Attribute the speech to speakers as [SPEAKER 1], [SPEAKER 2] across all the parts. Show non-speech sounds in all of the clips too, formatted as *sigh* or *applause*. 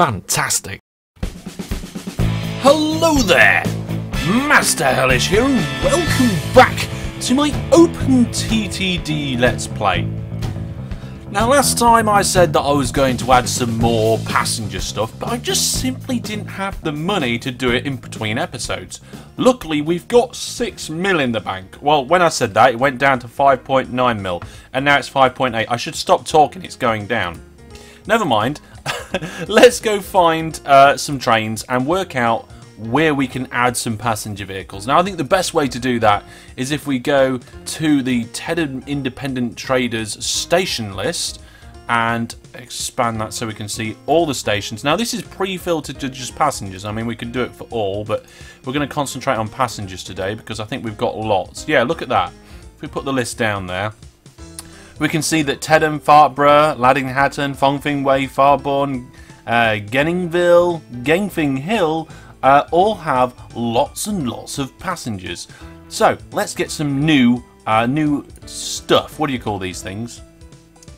[SPEAKER 1] Fantastic. Hello there! Master Hellish here and welcome back to my Open TTD Let's Play. Now last time I said that I was going to add some more passenger stuff, but I just simply didn't have the money to do it in between episodes. Luckily we've got 6 mil in the bank. Well, when I said that it went down to 5.9 mil, and now it's 5.8. I should stop talking, it's going down. Never mind, *laughs* let's go find uh, some trains and work out where we can add some passenger vehicles. Now I think the best way to do that is if we go to the Tedham Independent Traders station list and expand that so we can see all the stations. Now this is pre-filtered to just passengers. I mean we could do it for all but we're going to concentrate on passengers today because I think we've got lots. Yeah look at that. If we put the list down there we can see that Tedham, Fartborough, Ladinghatton, Fongfing Way, Farborn, uh, Genningville, Gengfing Hill uh, all have lots and lots of passengers. So let's get some new uh, new stuff. What do you call these things?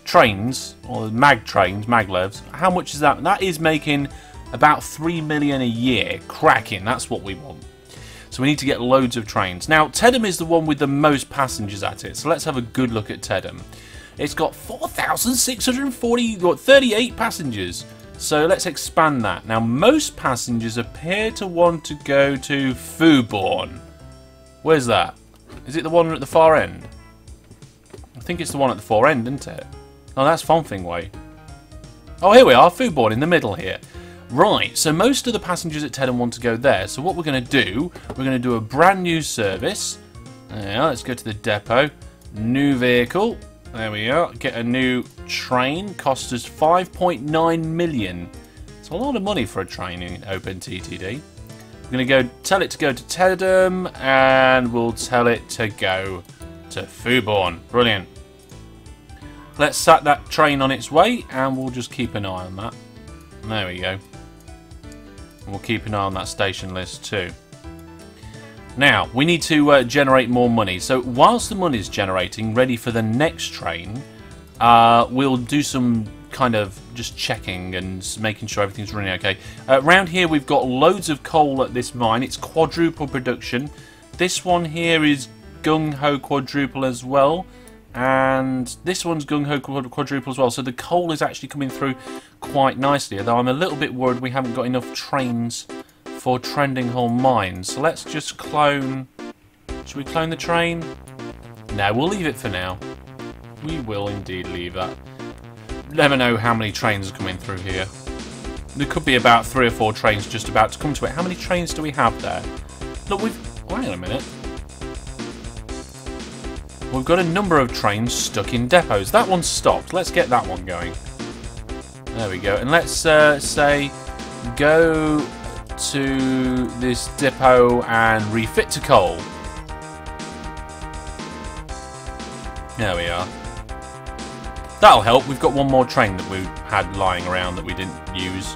[SPEAKER 1] Trains or mag trains, maglevs. How much is that? That is making about three million a year. Cracking. That's what we want. So we need to get loads of trains. Now Tedham is the one with the most passengers at it. So let's have a good look at Tedham. It's got 4,640, what, 38 passengers. So let's expand that. Now, most passengers appear to want to go to Fubourn. Where's that? Is it the one at the far end? I think it's the one at the far end, isn't it? Oh, that's Fonfing Way. Oh, here we are, Fubourn in the middle here. Right, so most of the passengers at Tedham want to go there. So what we're going to do, we're going to do a brand new service. Yeah, let's go to the depot. New vehicle. There we are. Get a new train. Cost us 5.9 million. It's a lot of money for a train in OpenTTD. We're going to go tell it to go to Tedham and we'll tell it to go to Fuborn. Brilliant. Let's set that train on its way and we'll just keep an eye on that. There we go. And we'll keep an eye on that station list too. Now, we need to uh, generate more money. So whilst the money is generating, ready for the next train, uh, we'll do some kind of just checking and making sure everything's running okay. Uh, around here we've got loads of coal at this mine. It's quadruple production. This one here is gung-ho quadruple as well. And this one's gung-ho quadruple as well. So the coal is actually coming through quite nicely. Although I'm a little bit worried we haven't got enough trains for Trendinghall Mines. So let's just clone... Should we clone the train? No, we'll leave it for now. We will indeed leave that. Never know how many trains are coming through here. There could be about three or four trains just about to come to it. How many trains do we have there? Look, we've... Wait a minute. We've got a number of trains stuck in depots. That one's stopped. Let's get that one going. There we go. And let's uh, say go to this depot and refit to coal. There we are. That'll help. We've got one more train that we had lying around that we didn't use.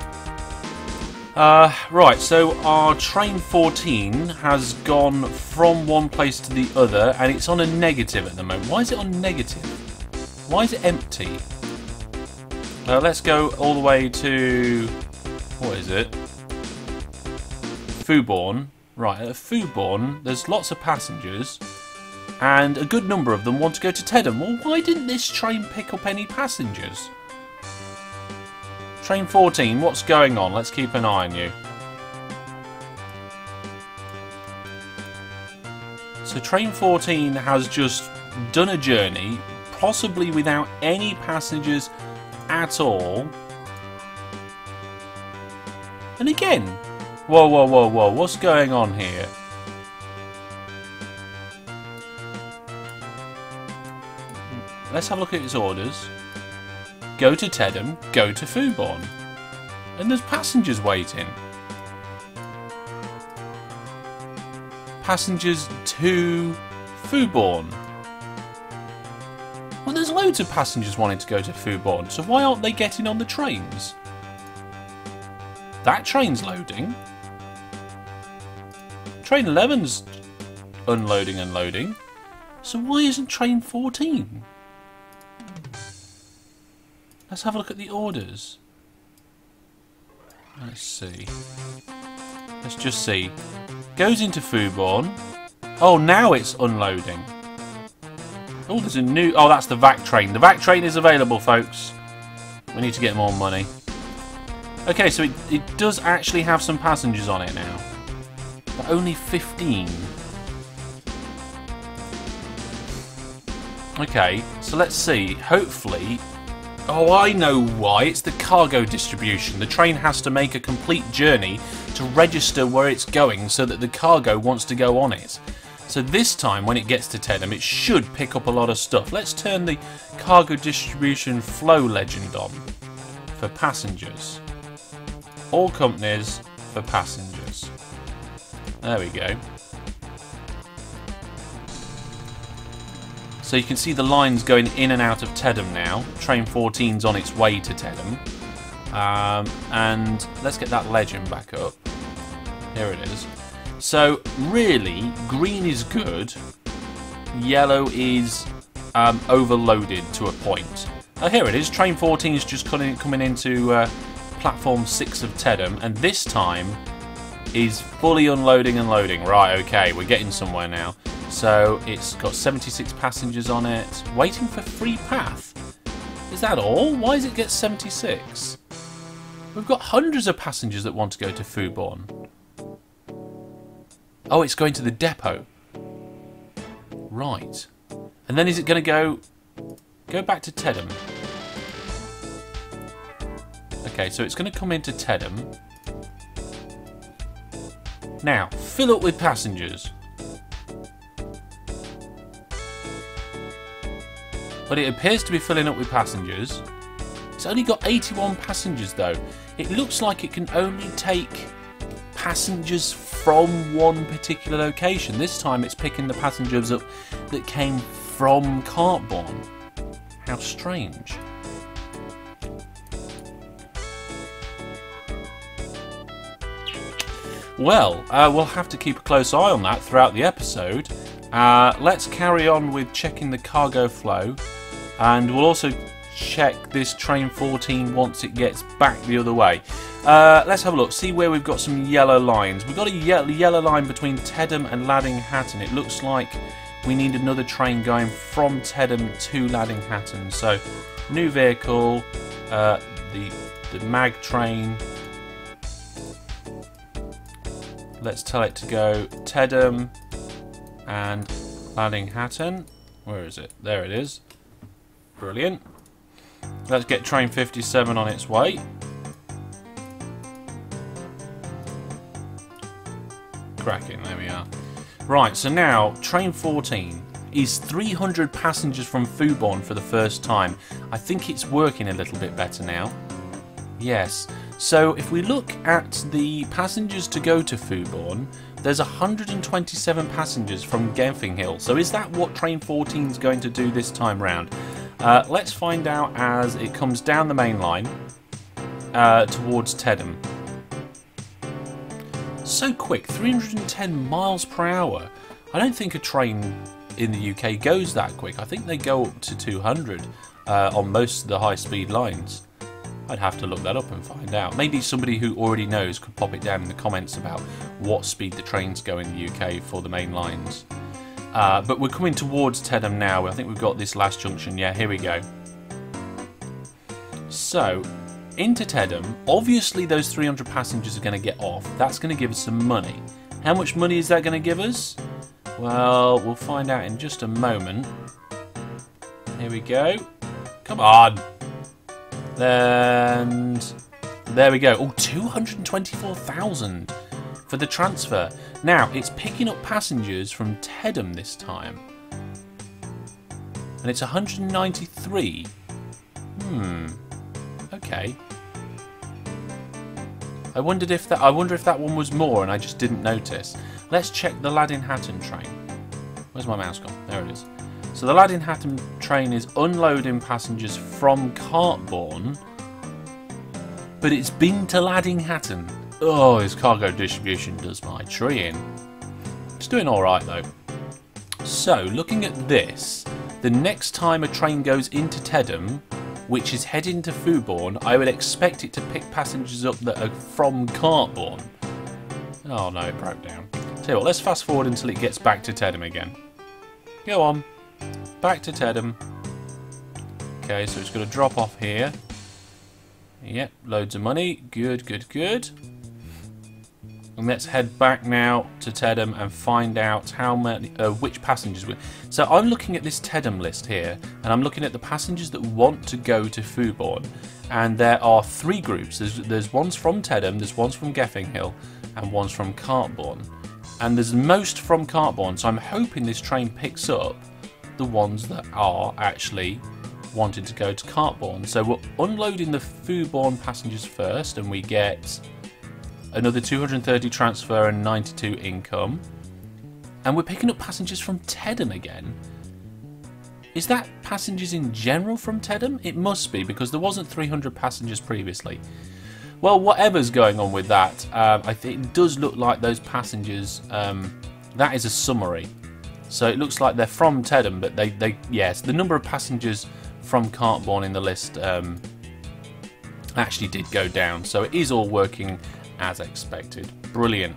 [SPEAKER 1] Uh, right, so our train 14 has gone from one place to the other and it's on a negative at the moment. Why is it on negative? Why is it empty? Uh, let's go all the way to... What is it? Fubourn. Right, at Fubourn, there's lots of passengers, and a good number of them want to go to Tedham. Well, why didn't this train pick up any passengers? Train 14, what's going on? Let's keep an eye on you. So train 14 has just done a journey, possibly without any passengers at all. And again, Whoa, whoa, whoa, whoa. What's going on here? Let's have a look at his orders. Go to Tedham, go to Fubourn. And there's passengers waiting. Passengers to Fubourn. Well, there's loads of passengers wanting to go to Fubourn, so why aren't they getting on the trains? That train's loading. Train 11's unloading and loading. So why isn't train 14? Let's have a look at the orders. Let's see. Let's just see. Goes into Foodborn. Oh, now it's unloading. Oh, there's a new... Oh, that's the VAC train. The VAC train is available, folks. We need to get more money. Okay, so it, it does actually have some passengers on it now. But only 15. Okay, so let's see. Hopefully... Oh, I know why. It's the cargo distribution. The train has to make a complete journey to register where it's going so that the cargo wants to go on it. So this time, when it gets to Tedham, it should pick up a lot of stuff. Let's turn the cargo distribution flow legend on for passengers. All companies for passengers. There we go. So you can see the lines going in and out of Tedham now. Train 14's on its way to Tedham. Um, and let's get that legend back up. Here it is. So really, green is good. Yellow is um, overloaded to a point. Oh, here it is. Train 14 is just coming, coming into uh, platform 6 of Tedham, and this time is fully unloading and loading. Right, okay, we're getting somewhere now. So it's got 76 passengers on it, waiting for free path. Is that all? Why does it get 76? We've got hundreds of passengers that want to go to Foodborn. Oh, it's going to the depot. Right. And then is it going to go... Go back to Tedham. Okay, so it's going to come into Tedham. Now, fill up with passengers. But it appears to be filling up with passengers. It's only got 81 passengers though. It looks like it can only take passengers from one particular location. This time it's picking the passengers up that came from Cartborn. How strange. Well, uh, we'll have to keep a close eye on that throughout the episode. Uh, let's carry on with checking the cargo flow, and we'll also check this train 14 once it gets back the other way. Uh, let's have a look, see where we've got some yellow lines. We've got a ye yellow line between Tedham and Laddinghatton. It looks like we need another train going from Tedham to Laddinghatton. So, new vehicle, uh, the, the mag train. Let's tell it to go Tedham and Lanning-Hatton. Where is it? There it is. Brilliant. Let's get train 57 on its way. Cracking, there we are. Right, so now, train 14 is 300 passengers from Fubon for the first time. I think it's working a little bit better now. Yes. So if we look at the passengers to go to Foodborn, there's 127 passengers from Genfing Hill. So is that what train 14 is going to do this time round? Uh, let's find out as it comes down the main line uh, towards Tedham. So quick, 310 miles per hour. I don't think a train in the UK goes that quick. I think they go up to 200 uh, on most of the high-speed lines. I'd have to look that up and find out. Maybe somebody who already knows could pop it down in the comments about what speed the trains go in the UK for the main lines. Uh, but we're coming towards Tedham now. I think we've got this last junction. Yeah, here we go. So, into Tedham. Obviously, those 300 passengers are going to get off. That's going to give us some money. How much money is that going to give us? Well, we'll find out in just a moment. Here we go. Come on. And there we go. Oh, 224,000 for the transfer. Now, it's picking up passengers from Tedham this time. And it's 193. Hmm. Okay. I wondered if that I wonder if that one was more and I just didn't notice. Let's check the Laddinghatton train. Where's my mouse gone? There it is. So the Laddinghatton train is unloading passengers from Cartborn, but it's been to Laddinghatton. Oh, his cargo distribution does my tree in. It's doing alright though. So, looking at this, the next time a train goes into Tedham, which is heading to Fuborn, I would expect it to pick passengers up that are from Cartbourn. Oh no, it broke down. Tell you what, let's fast forward until it gets back to Tedham again. Go on. Back to Tedham. Okay, so it's going to drop off here. Yep, loads of money. Good, good, good. And let's head back now to Tedham and find out how many, uh, which passengers we. So I'm looking at this Tedham list here, and I'm looking at the passengers that want to go to Fubourn, and there are three groups. There's, there's ones from Tedham, there's ones from Geffinghil, and ones from Cartbourn. And there's most from Cartbourn, so I'm hoping this train picks up the ones that are actually wanting to go to Cartbourn. So we're unloading the Fubourn passengers first, and we get another 230 transfer and 92 income. And we're picking up passengers from Tedham again. Is that passengers in general from Tedham? It must be, because there wasn't 300 passengers previously. Well, whatever's going on with that, um, I think it does look like those passengers, um, that is a summary. So it looks like they're from Tedham, but they, they yes, the number of passengers from Cartbourn in the list um, actually did go down. So it is all working as expected. Brilliant.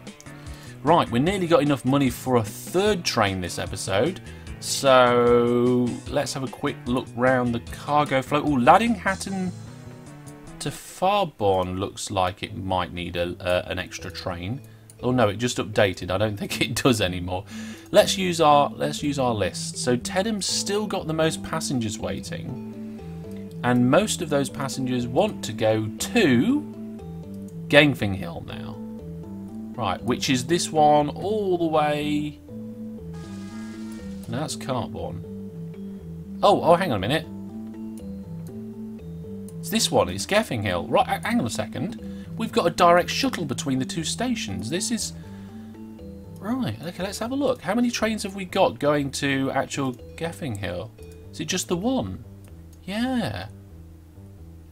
[SPEAKER 1] Right, we nearly got enough money for a third train this episode. So let's have a quick look round the cargo flow. Oh, Laddinghatton to Farborn looks like it might need a, uh, an extra train. Oh no, it just updated. I don't think it does anymore. Let's use our let's use our list. So Tedham's still got the most passengers waiting, and most of those passengers want to go to Gangfing Geffinghil now. Right, which is this one all the way. No, that's Cartbourn. Oh, oh, hang on a minute. It's this one. It's Geffing Hill. Right, hang on a second. We've got a direct shuttle between the two stations. This is... Right, okay, let's have a look. How many trains have we got going to actual Geffing Hill? Is it just the one? Yeah.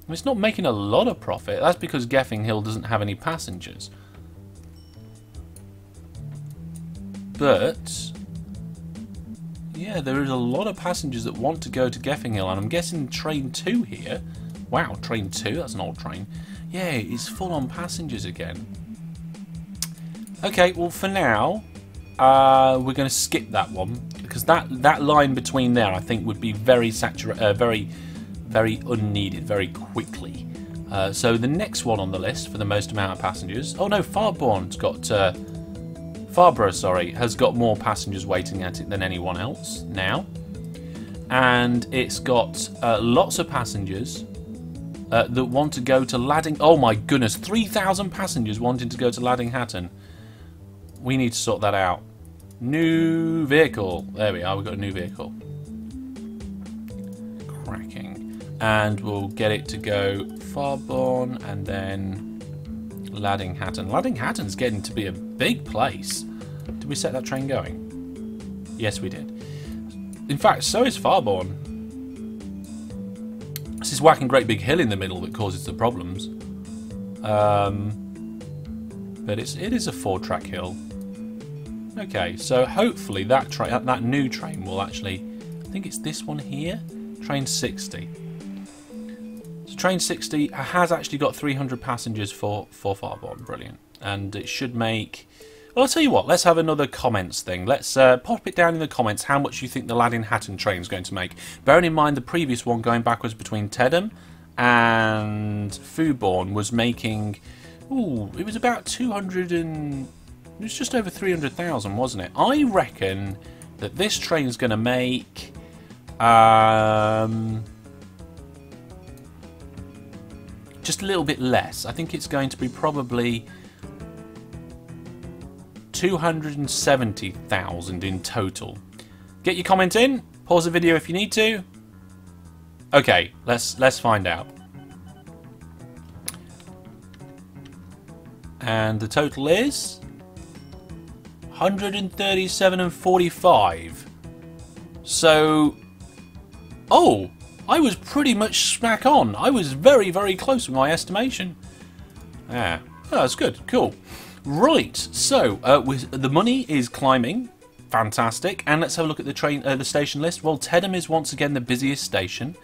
[SPEAKER 1] It's not making a lot of profit. That's because Geffing Hill doesn't have any passengers. But, yeah, there is a lot of passengers that want to go to Geffing Hill, and I'm guessing train 2 here. Wow, train 2, that's an old train. Yeah, it's full on passengers again. Okay, well for now, uh, we're going to skip that one because that that line between there, I think, would be very saturated, uh, very very unneeded very quickly. Uh, so the next one on the list for the most amount of passengers. Oh no, Farborn's got. Uh, Farborough, sorry, has got more passengers waiting at it than anyone else now. And it's got uh, lots of passengers uh, that want to go to Ladding. Oh my goodness, 3,000 passengers wanting to go to Laddinghatton. We need to sort that out. New vehicle. There we are, we've got a new vehicle. Cracking and we'll get it to go Farborn and then Laddinghatton. Laddinghatton's getting to be a big place. Did we set that train going? Yes, we did. In fact, so is Farborn. This whacking Great Big Hill in the middle that causes the problems. Um, but it's it is a four-track hill. Okay, so hopefully that train, that new train will actually. I think it's this one here, train 60. So Train 60 has actually got 300 passengers for, for Farborn. Brilliant. And it should make... Well, I'll tell you what, let's have another comments thing. Let's uh, pop it down in the comments how much you think the Laddinghatton train is going to make. Bearing in mind the previous one going backwards between Tedham and Fubourn was making... Ooh, it was about 200 and... It was just over 300,000, wasn't it? I reckon that this train is going to make... Um, just a little bit less. I think it's going to be probably 270,000 in total. Get your comment in. Pause the video if you need to. Okay, let's let's find out. And the total is 137 and 45. So, oh, I was pretty much smack on. I was very, very close with my estimation. Ah, oh, that's good. Cool. Right, so uh, the money is climbing. Fantastic. And let's have a look at the train, uh, the station list. Well, Tedham is once again the busiest station.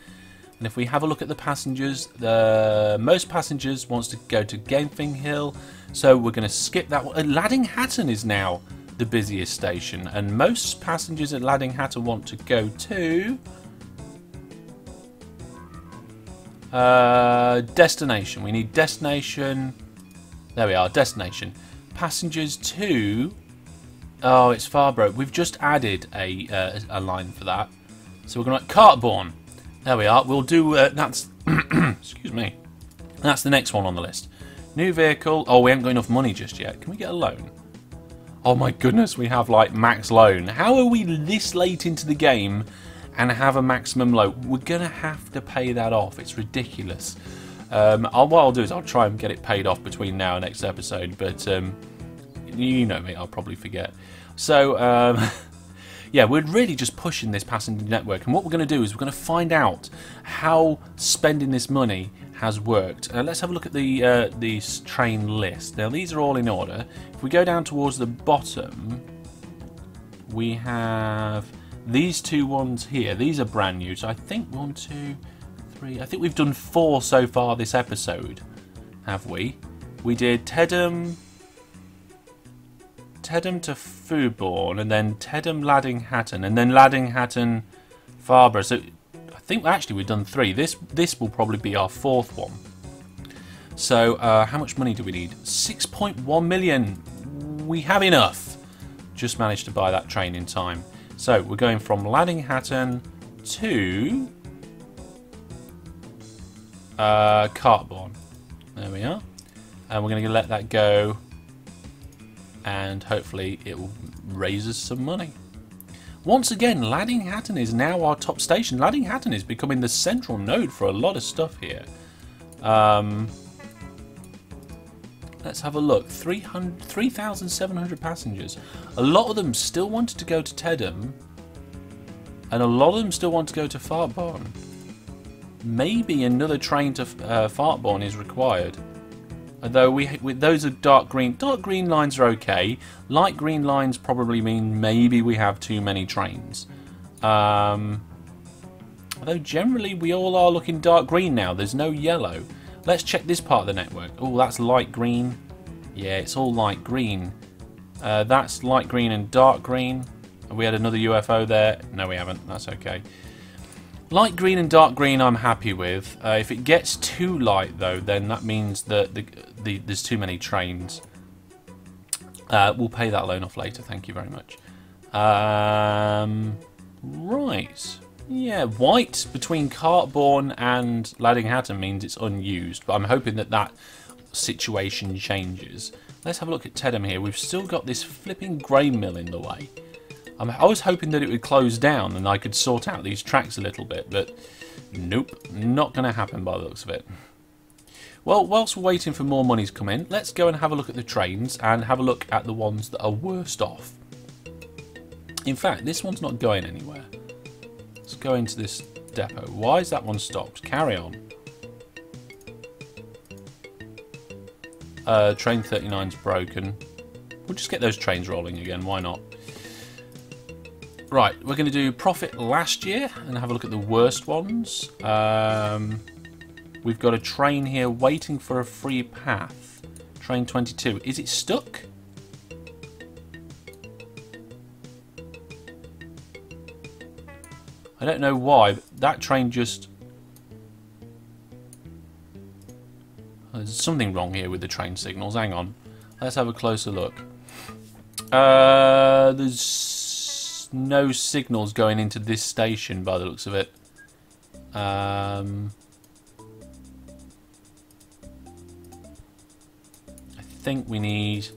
[SPEAKER 1] And if we have a look at the passengers, the most passengers wants to go to Genfing Hill, so we're going to skip that one. Ladding Hatton is now the busiest station, and most passengers at Ladding Hatton want to go to uh, destination. We need destination. There we are, destination. Passengers to. Oh, it's Farborough. We've just added a uh, a line for that, so we're going to Cartborne. There we are. We'll do. Uh, that's. *coughs* excuse me. That's the next one on the list. New vehicle. Oh, we haven't got enough money just yet. Can we get a loan? Oh my goodness, we have like max loan. How are we this late into the game and have a maximum loan? We're gonna have to pay that off. It's ridiculous. Um, I'll, what I'll do is I'll try and get it paid off between now and next episode, but um, you know me, I'll probably forget. So. Um, *laughs* yeah, we're really just pushing this passenger network. And what we're going to do is we're going to find out how spending this money has worked. Uh, let's have a look at the uh, the train list. Now, these are all in order. If we go down towards the bottom, we have these two ones here. These are brand new. So I think one, two, three. I think we've done four so far this episode, have we? We did Tedham, Tedham to Foobourn, and then Tedham Ladding Hatton, and then Ladding Hatton Farborough. So I think actually we've done three. This this will probably be our fourth one. So uh, how much money do we need? 6.1 million. We have enough. Just managed to buy that train in time. So we're going from Ladding Hatton to uh. There we are. And we're going to let that go and hopefully it will raise us some money. Once again, Ladding Hatton is now our top station. Ladding Hatton is becoming the central node for a lot of stuff here. Um, let's have a look. 3,700 passengers. A lot of them still wanted to go to Tedham, and a lot of them still want to go to Fartborn. Maybe another train to uh, Fartborn is required. Although we, we, those are dark green. Dark green lines are okay. Light green lines probably mean maybe we have too many trains. Um, although generally we all are looking dark green now. There's no yellow. Let's check this part of the network. Oh, that's light green. Yeah, it's all light green. Uh, that's light green and dark green. We had another UFO there. No, we haven't. That's okay. Light green and dark green I'm happy with. Uh, if it gets too light though, then that means that the, the, there's too many trains. Uh, we'll pay that loan off later, thank you very much. Um, right. Yeah, white between Cartborne and Ladding Hatton means it's unused, but I'm hoping that that situation changes. Let's have a look at Tedham here. We've still got this flipping grain mill in the way. I'm, I was hoping that it would close down and I could sort out these tracks a little bit, but nope, not going to happen by the looks of it. Well, whilst we're waiting for more money to come in, let's go and have a look at the trains and have a look at the ones that are worst off. In fact, this one's not going anywhere. Let's go into this depot. Why is that one stopped? Carry on. Uh, train 39's broken. We'll just get those trains rolling again, why not? Right, we're going to do profit last year and have a look at the worst ones. Um, we've got a train here waiting for a free path. Train 22. Is it stuck? I don't know why, but that train just... There's something wrong here with the train signals. Hang on. Let's have a closer look. Uh, there's no signals going into this station by the looks of it. Um, I think we need...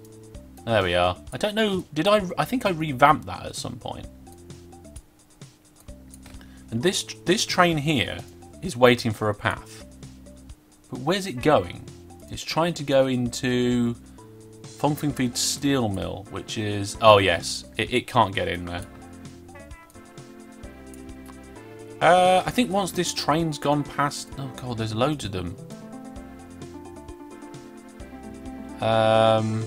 [SPEAKER 1] There we are. I don't know... Did I... I think I revamped that at some point. And this this train here is waiting for a path. But where's it going? It's trying to go into Fongfingfeed Steel Mill, which is... Oh, yes. It, it can't get in there. Uh, I think once this train's gone past... Oh god, there's loads of them. Um,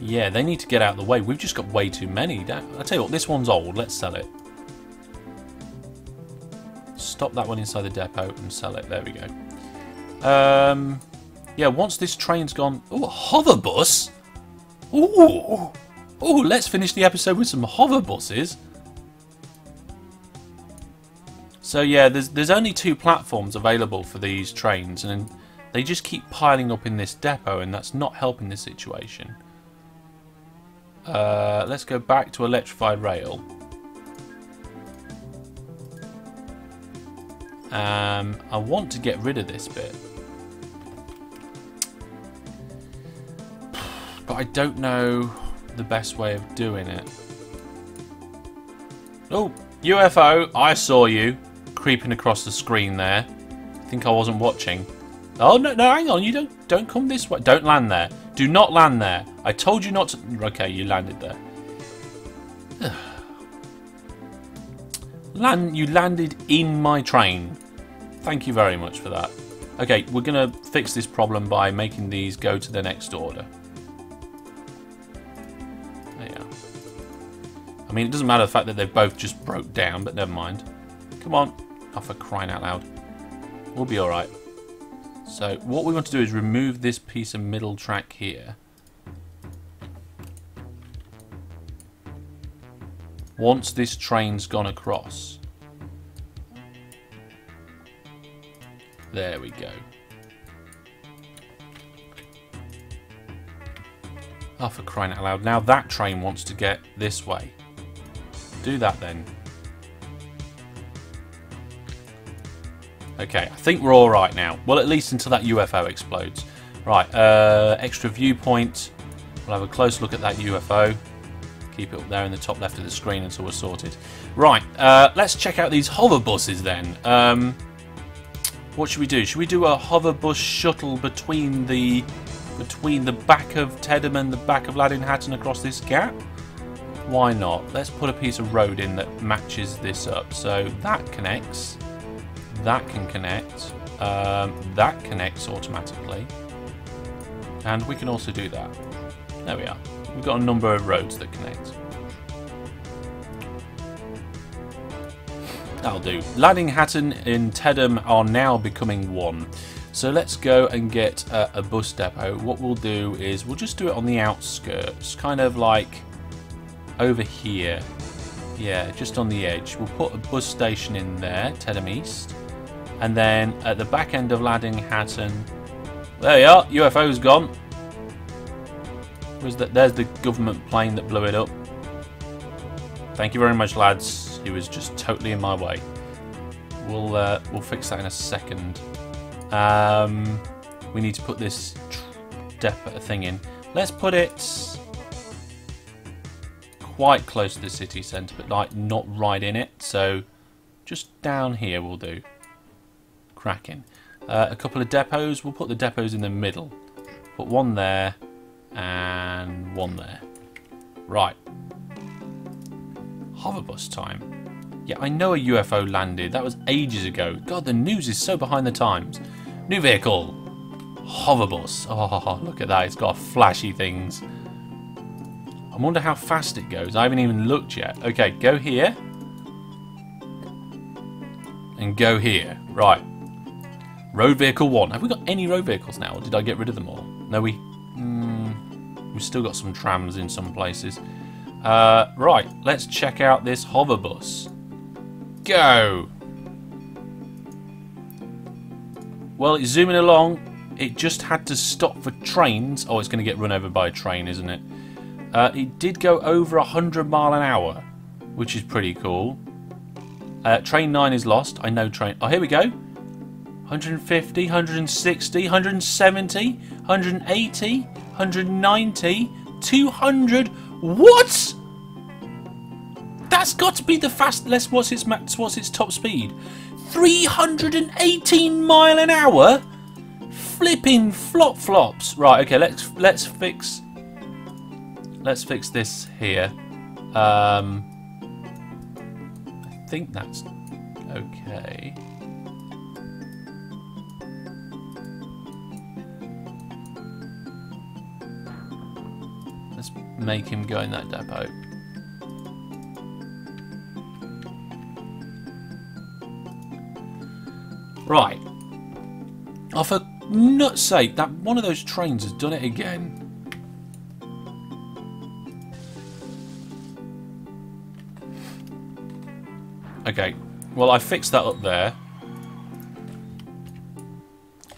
[SPEAKER 1] yeah, they need to get out of the way. We've just got way too many. I'll tell you what, this one's old. Let's sell it. stop that one inside the depot and sell it. There we go. Um, yeah, once this train's gone... Oh, a hover bus? Ooh! Oh, let's finish the episode with some hover buses. So yeah, there's there's only two platforms available for these trains, and they just keep piling up in this depot, and that's not helping the situation. Uh, let's go back to electrified rail. Um, I want to get rid of this bit. But I don't know the best way of doing it. Oh, UFO, I saw you creeping across the screen there. I think I wasn't watching. Oh, no, no, hang on, you don't, don't come this way. Don't land there. Do not land there. I told you not to... Okay, you landed there. *sighs* Land, you landed in my train. Thank you very much for that. Okay, we're going to fix this problem by making these go to the next order. Mean, it doesn't matter the fact that they've both just broke down, but never mind. Come on. Oh, for crying out loud. We'll be alright. So, what we want to do is remove this piece of middle track here. once this train's gone across. There we go. Oh, for crying out loud. Now that train wants to get this way. Do that then. Okay, I think we're all right now. Well, at least until that UFO explodes. Right, uh, extra viewpoint. We'll have a close look at that UFO. Keep it up there in the top left of the screen until we're sorted. Right, uh, let's check out these hover buses then. Um, what should we do? Should we do a hover bus shuttle between the between the back of Tedham and the back of Ladding Hatton across this gap? Why not? Let's put a piece of road in that matches this up. So that connects. That can connect. Um, that connects automatically. And we can also do that. There we are. We've got a number of roads that connect. That'll do. Ladding Hatton and Tedham are now becoming one. So let's go and get a, a bus depot. What we'll do is we'll just do it on the outskirts, kind of like over here. Yeah, just on the edge. We'll put a bus station in there, Tedham East. And then at the back end of Ladding Hatton, there you are, UFO's gone. Was that there's the government plane that blew it up. Thank you very much, lads. He was just totally in my way. We'll uh, we'll fix that in a second. Um, we need to put this depot thing in. Let's put it quite close to the city centre, but like not right in it. So just down here will do. Cracking. Uh, a couple of depots. We'll put the depots in the middle. Put one there and one there. Right. Hoverbus time. Yeah, I know a UFO landed. That was ages ago. God, the news is so behind the times. New vehicle. Hoverbus. Oh, *laughs* look at that. It's got flashy things. I wonder how fast it goes. I haven't even looked yet. Okay, go here. And go here. Right. Road vehicle one. Have we got any road vehicles now? Or did I get rid of them all? No, we... Mm, we've still got some trams in some places. Uh, right, let's check out this hover bus. Go! Well, it's zooming along. It just had to stop for trains. Oh, it's going to get run over by a train, isn't it? Uh, it did go over 100 mile an hour, which is pretty cool. Uh, train 9 is lost. I know train... Oh, here we go. 150, 160, 170, 180, 190, 200. What? That's got to be the fastest. What's its max? What's its top speed? 318 mile an hour. Flipping flop flops. Right. Okay. Let's let's fix. Let's fix this here. Um, I think that's okay. Let's make him go in that depot. Right. Oh, for nut's sake, that one of those trains has done it again. Okay, well I fixed that up there.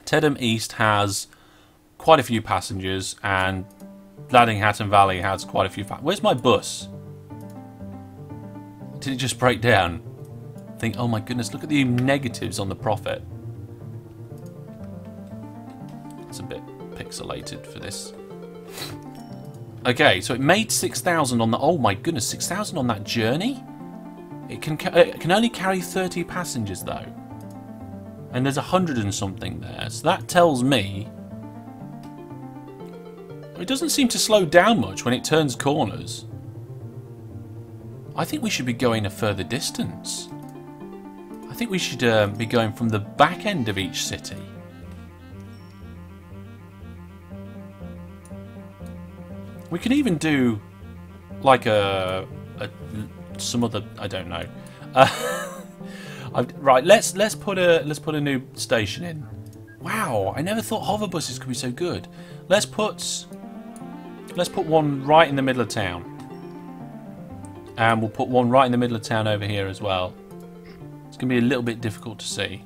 [SPEAKER 1] Tedham East has quite a few passengers and Hatton Valley has quite a few... Where's my bus? Did it just break down? Think, oh my goodness, look at the negatives on the profit. It's a bit pixelated for this. Okay, so it made 6,000 on the... Oh my goodness, 6,000 on that journey? It can, it can only carry 30 passengers though. And there's a hundred and something there. So that tells me... It doesn't seem to slow down much when it turns corners. I think we should be going a further distance. I think we should uh, be going from the back end of each city. We can even do like a, a some other I don't know. Uh, *laughs* right, let's let's put a let's put a new station in. Wow, I never thought hover buses could be so good. Let's put let's put one right in the middle of town. And we'll put one right in the middle of town over here as well. It's going to be a little bit difficult to see.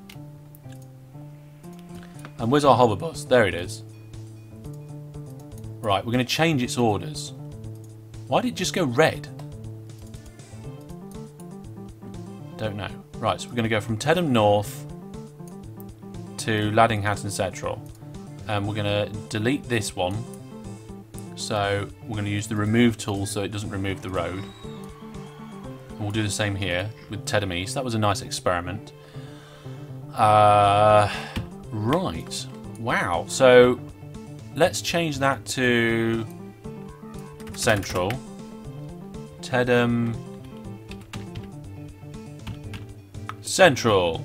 [SPEAKER 1] And where's our hover bus? There it is. Right, we're going to change its orders. Why did it just go red? Don't know. Right, so we're going to go from Tedham North to Ladinghatton Central. And we're going to delete this one. So we're going to use the remove tool so it doesn't remove the road. And we'll do the same here with Tedham East. That was a nice experiment. Uh, right. Wow. So let's change that to Central. Tedham Central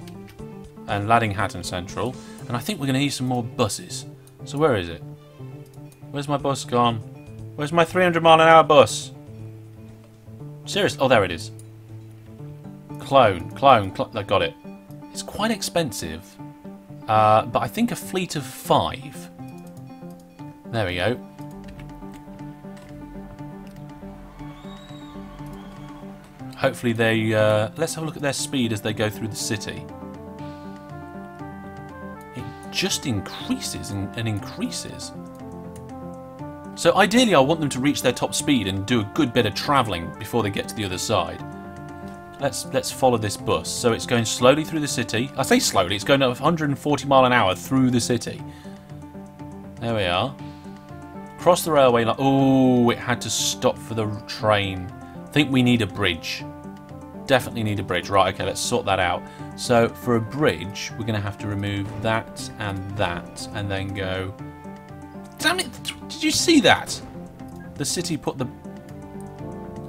[SPEAKER 1] and Ladinghatton Central. And I think we're going to need some more buses. So where is it? Where's my bus gone? Where's my 300 mile an hour bus? Serious? Oh, there it is. Clone, clone, clone. I got it. It's quite expensive. Uh, but I think a fleet of five. There we go. Hopefully they... Uh, let's have a look at their speed as they go through the city. It just increases and, and increases. So ideally I want them to reach their top speed and do a good bit of travelling before they get to the other side. Let's let's follow this bus. So it's going slowly through the city. I say slowly, it's going at 140 mile an hour through the city. There we are. Cross the railway line. Oh, it had to stop for the train. Think we need a bridge. Definitely need a bridge. Right, okay, let's sort that out. So for a bridge, we're going to have to remove that and that and then go... Damn it! Did you see that? The city put the...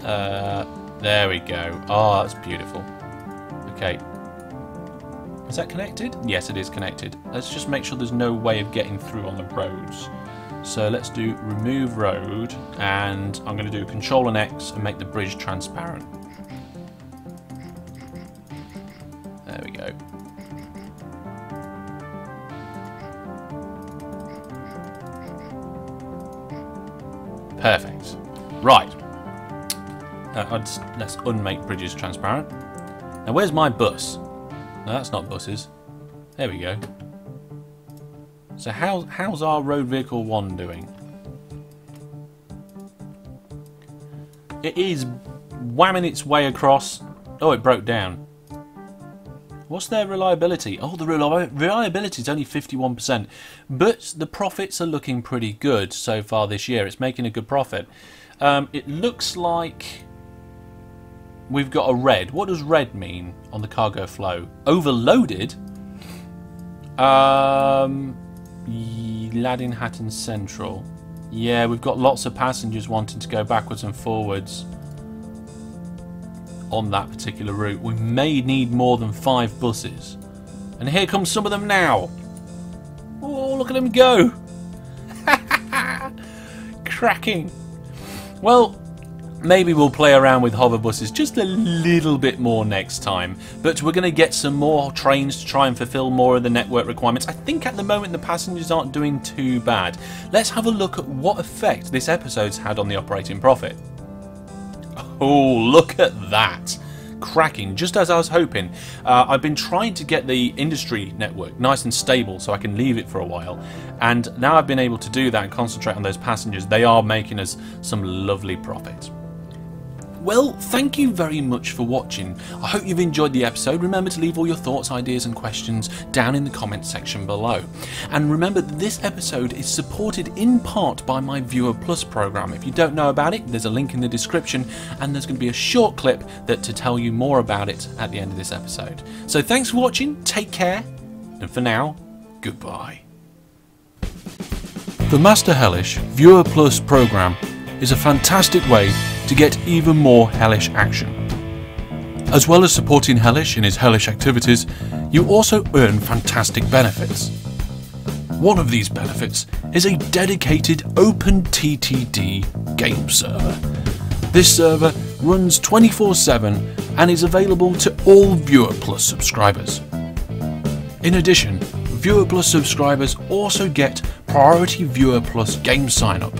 [SPEAKER 1] Uh, there we go. Oh, that's beautiful. Okay. Is that connected? Yes, it is connected. Let's just make sure there's no way of getting through on the roads. So let's do remove road and I'm going to do control and X and make the bridge transparent. There we go. Perfect. Right. Uh, let's unmake bridges transparent. Now where's my bus? No, that's not buses. There we go. So how, how's our road vehicle 1 doing? It is whamming its way across. Oh, it broke down. What's their reliability? Oh, the reliability is only 51%. But the profits are looking pretty good so far this year. It's making a good profit. Um, it looks like we've got a red. What does red mean on the cargo flow? Overloaded? Um, Ladinghatton Central. Yeah, we've got lots of passengers wanting to go backwards and forwards on that particular route. We may need more than five buses. And here come some of them now. Oh, look at them go. *laughs* Cracking. Well, Maybe we'll play around with hover buses just a little bit more next time, but we're going to get some more trains to try and fulfill more of the network requirements. I think at the moment the passengers aren't doing too bad. Let's have a look at what effect this episode's had on the operating profit. Oh, look at that! Cracking, just as I was hoping. Uh, I've been trying to get the industry network nice and stable so I can leave it for a while, and now I've been able to do that and concentrate on those passengers. They are making us some lovely profit. Well, thank you very much for watching. I hope you've enjoyed the episode. Remember to leave all your thoughts, ideas, and questions down in the comments section below. And remember that this episode is supported in part by my Viewer Plus program. If you don't know about it, there's a link in the description, and there's going to be a short clip that to tell you more about it at the end of this episode. So thanks for watching, take care, and for now, goodbye. The Master Hellish Viewer Plus program is a fantastic way to get even more hellish action. As well as supporting Hellish in his hellish activities, you also earn fantastic benefits. One of these benefits is a dedicated OpenTTD game server. This server runs 24 7 and is available to all Viewer Plus subscribers. In addition, Viewer Plus subscribers also get Priority Viewer Plus game sign up,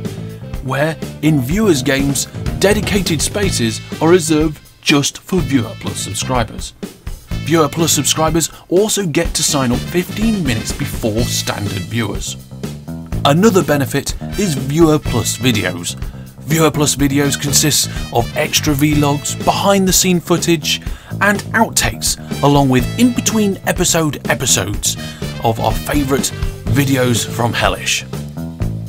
[SPEAKER 1] where in Viewers games dedicated spaces are reserved just for Viewer Plus subscribers. Viewer Plus subscribers also get to sign up 15 minutes before standard viewers. Another benefit is Viewer Plus videos. Viewer Plus videos consists of extra vlogs, behind the scene footage, and outtakes, along with in between episode episodes of our favourite videos from Hellish.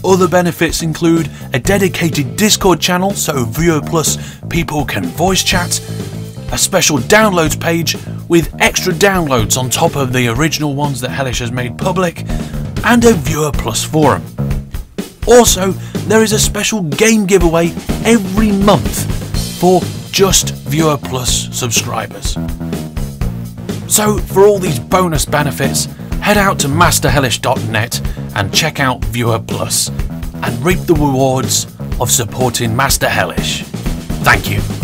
[SPEAKER 1] Other benefits include a dedicated Discord channel so Viewer Plus people can voice chat, a special downloads page with extra downloads on top of the original ones that Hellish has made public, and a Viewer Plus forum. Also, there is a special game giveaway every month for just Viewer Plus subscribers. So, for all these bonus benefits, head out to masterhellish.net and check out Viewer Plus and reap the rewards of supporting Master Hellish. Thank you.